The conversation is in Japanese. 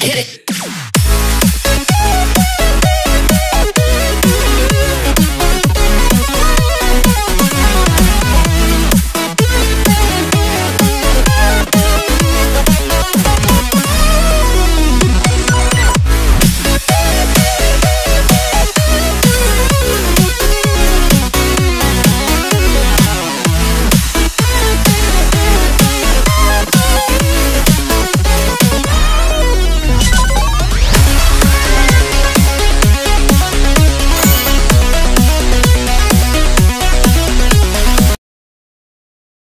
Get it.